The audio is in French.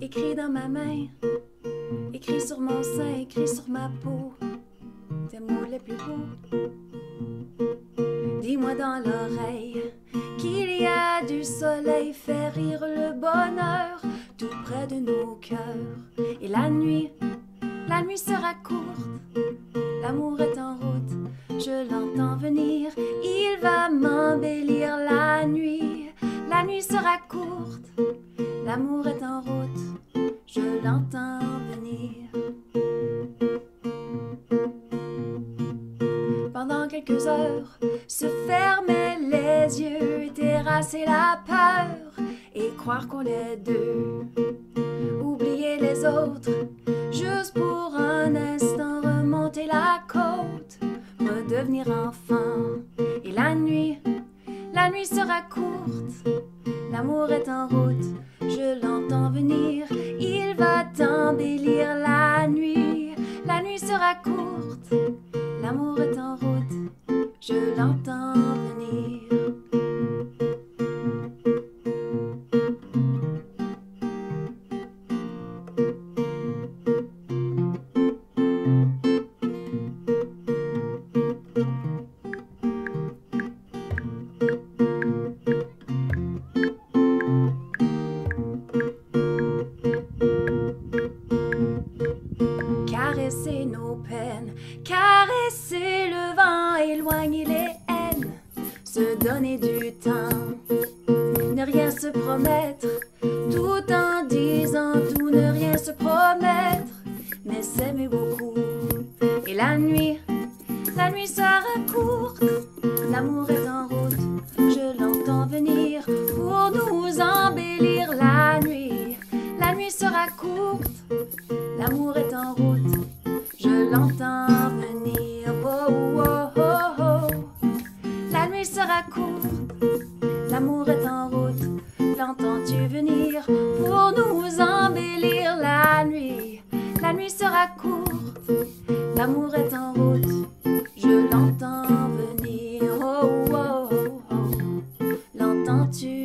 Écrit dans ma main, écrit sur mon sein, écrit sur ma peau, tes mots les plus beaux. Dis-moi dans l'oreille qu'il y a du soleil, fait rire le bonheur tout près de nos cœurs. Et la nuit, la nuit sera courte, l'amour est je l'entends venir, il va m'embellir la nuit. La nuit sera courte, l'amour est en route, je l'entends venir. Pendant quelques heures, se fermer les yeux, terrasser la peur et croire qu'on est deux. Oublier les autres, juste pour enfant. Et la nuit, la nuit sera courte, l'amour est en route, je l'entends venir, il va t'embellir la nuit. La nuit sera courte, l'amour est caresser le vent, éloigner les haines, se donner du temps, ne rien se promettre, tout en disant tout, ne rien se promettre, mais s'aimer beaucoup. Et la nuit, la nuit sera courte, l'amour est en route, je l'entends venir. Pour nous embellir la nuit. La nuit sera courte, l'amour est en route, je l'entends venir. Oh, oh, oh. La nuit sera courte, l'amour est en route. L'entends-tu venir pour nous embellir la nuit? La nuit sera courte, l'amour est en route. Je l'entends venir. Oh, oh, oh, oh. L'entends-tu